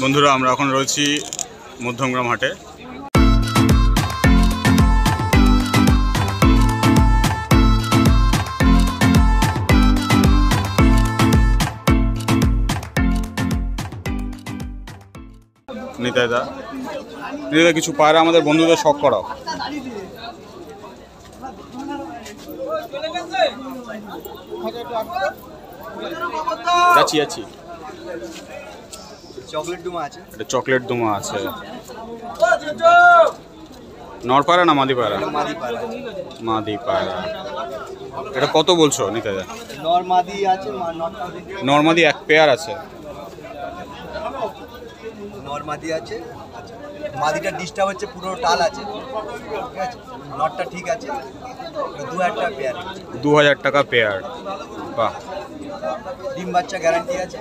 বন্ধুরা আমরা এখন রয়েছি মধ্যমগ্রাম হাটে। নিতাইদা নিতাইদা কিছু পায়রা আমাদের বন্ধুদের শখ করাও। যাচ্ছি যাচ্ছি। চকলেট ডুমা আছে। এটা চকলেট দুমা আছে। নরপায়রা না মাদি পায়রা এটা কত বলছো নিতাইদা নর মাদি আছে। নর্মাদি। এক পেয়ার আছে। নর মাদি আছে। মাদিটা ডিস্টার্ব হচ্ছে পুরো টাল আছে। নটটা ঠিক আছে। দু হাজার টাকা পেয়ার। দু হাজার টাকা পেয়ার। বাহ। ডিম বাচ্চা গ্যারান্টি আছে।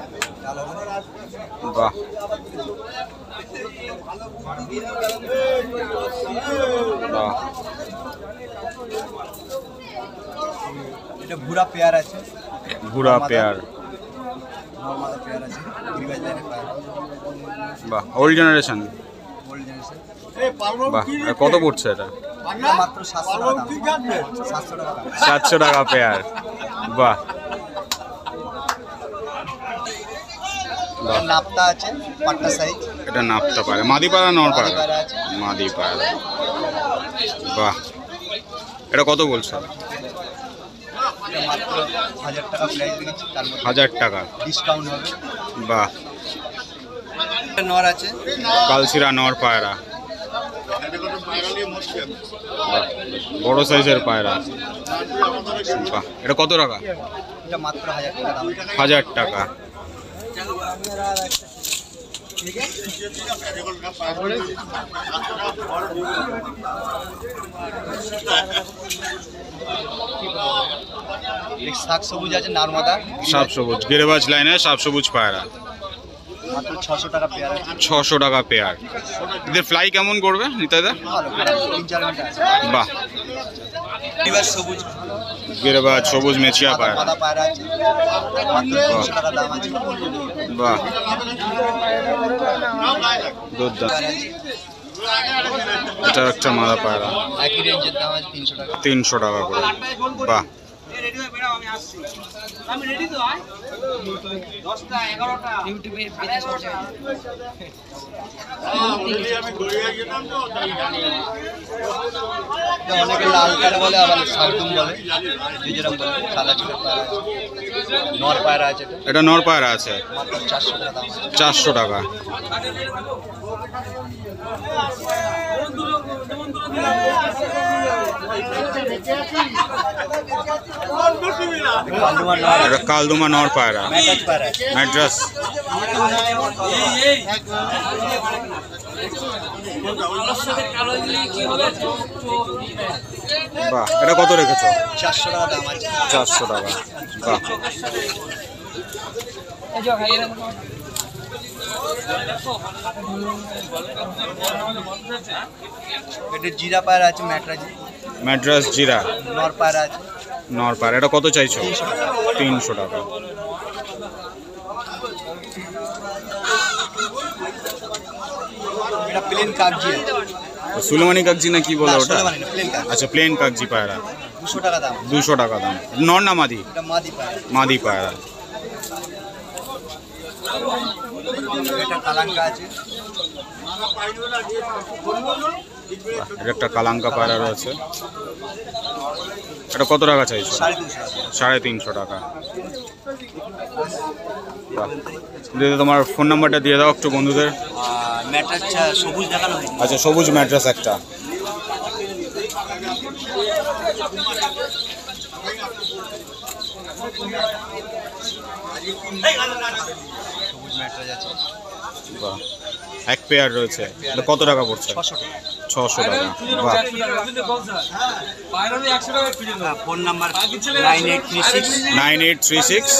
বাহ। বাহ। এটা ভুরা পেয়ার আছে। ঘুরা পেয়ার। বাহ। ওল্ড জেনারেশন বাহ। আর কত পড়ছে এটা। সাতশো টাকা পেয়ার। বাহ। নাপ্তা আছে পাট্টা সাইজ এটা নাপতে পারে। মাদি পায়রা নর মাদি পায়রা পায়রা আছে। মাদি পায়রা বাহ। এটা কত বলছো? হাজার টাকা ডিসকাউন্ট হবে। বাহ। নর আছে। কালসিরা নর পায়রা। বড় সাইজের পায়রা। বাহ। এটা কত টাকা? হাজার টাকা দাম হাজার টাকা এই শাক সবুজ আছে নারমাদা। সাপ সবুজ গিরেবাজ লাইনে সাপ সবুজ পায়রা। ছশো টাকা পেয়ার ছশো টাকা পেয়ার। এদের ফ্লাই কেমন করবে নিতাইদা? বাহ। সবুজ। গিরেবাজ সবুজ মেচিয়া পায়রা বাহ। একটা মাদা পায়রা। তিনশো টাকা করে। বাহ। টাকা তিনশো টাকা করে বাহ এটা অনেকে লাল কাঠ বলে আবার বলে। যে যেরকম বলে সাদা পায়রা আছে। নর পায়রা আছে এটা। এটা নর পায়রা আছে। চারশো টাকা চারশো টাকা। কালদুমা নর পায়রা। ম্যাড্রাস। বাহ এটা কত রেখেছো? চারশো টাকা। চারশো টাকা বাহ এটা জিরা পায়রা আছে ম্যাটরাজি। ম্যাড্রাস জিরা। নর পায়রা আছে। নর পায়রা এটা কত চাইছো? তিনশো টাকা। এটা প্লেন কাগজি সুলেমানি কাকজি না কি বলে ওটা? প্লেন কাগজি। আচ্ছা প্লেন কাকজি পায়রা। দুশো টাকা দাম। দুশো টাকা দাম। নর না মাদি? মাদি পায়রা। মাদি পায়রা। এটা কালাঙ্কা আছে। একটা কালাঙ্কা পায়রা রয়েছে। এটা কত টাকা চাইছো? সাড়ে তিনশো টাকা। দিদি তোমার ফোন নাম্বারটা দিয়ে দাও একটু বন্ধুদের। আচ্ছা সবুজ ম্যাট্রেস একটা। ম্যাট্রাস আছে বাহ। এক পেয়ার রয়েছে। এটা কত টাকা পড়ছে? ছশো টাকা। ছশো বাহ। Phone number nine eight three six nine eight three six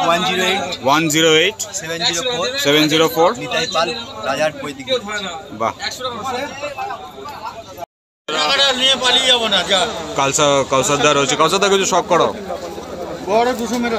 one zero eight one zero eight seven zero four seven zero four Nitai Pal রাজার বাহ। কালসা কাউসারদা রয়েছে। কাউসারদা কিছু শখ করো? বড় দুশো মেরে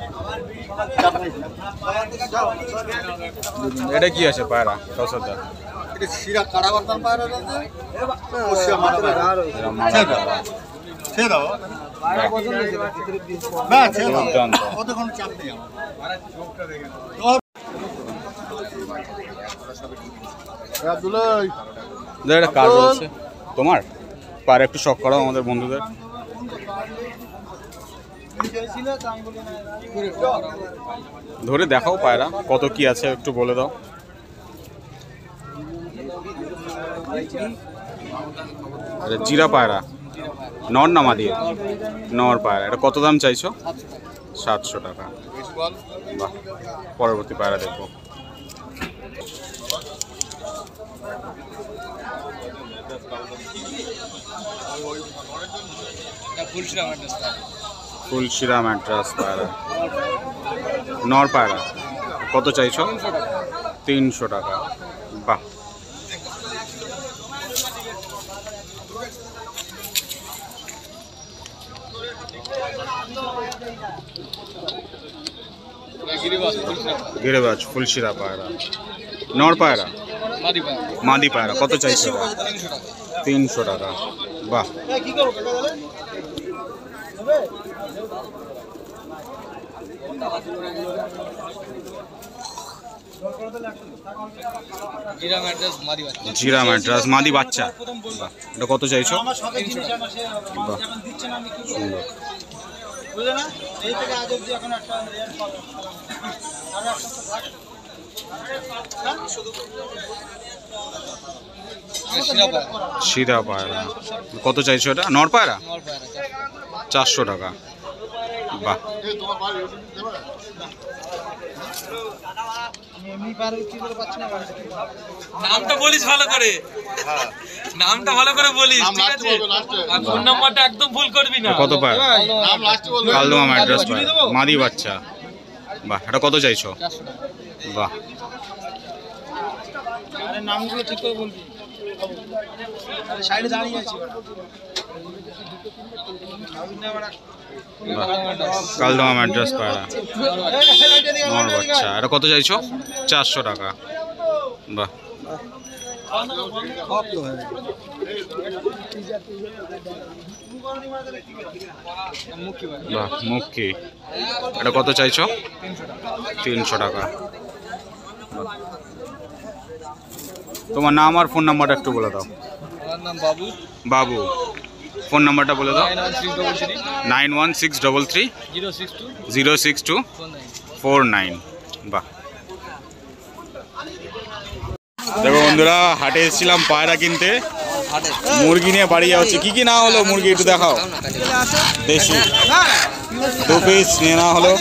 এটা কি আছে পায়রা এটা শিরা কাড়া বার্তান পায়রা। তোমার? পায়রা একটু শখ করো আমাদের বন্ধুদের। ধরে দেখাও পায়রা, কত কি আছে একটু বলে দাও। জিরা পায়রা, নর না মাদিয়ে নর পায়রা, এটা কত দাম চাইছো? সাতশো টাকা। বাহ, পরবর্তী পায়রা দেখব। ম্যাট্রাস পায়রা। নর পায়রা। কত চাইছো? তিনশো টাকা। বাহ। গিরেবাজ ফুলশিরা পায়রা। নর পায়রা? মাদি পায়রা। কত চাইছো? তিনশো টাকা। বাহ। জিরা ম্যাট্রাস মাদি বাচ্চা। এটা কত চাইছো? পায়রা কত চাইছো এটা? নর পায়রা চারশো টাকা। বাহ। নামটা বলিস ভালো করে। নামটা ভালো করে বলিস ঠিক আছে? ফোন নাম্বারটা একদম ভুল করবি না। কত কালদমা ম্যাট্রাস পায়রা মাদি বাচ্চা। বাহ এটা কত চাইছো? বাহ। নামগুলো ঠিক করে বলবি। সাইডে দাঁড়িয়ে আছি পায়রা নর বাচ্চা। এটা কত চাইছো? চারশো টাকা। বাহ। বাহ মুখি এটা কত চাইছো? তিনশো টাকা। তোমার নাম আর ফোন নাম্বারটা একটু বলে দাও। আমার নাম বাবু। বাবু ফোন নাম্বারটা বলে দাও। Nine one six double three. Zero six two. Four nine. বাহ। দেখো বন্ধুরা হাটে এসেছিলাম পায়রা কিনতে। মুরগি নিয়ে বাড়ি যাচ্ছে। কি কি না হলো মুরগি একটু দেখাও। দেশি। দু পিস নিয়ে না হলো।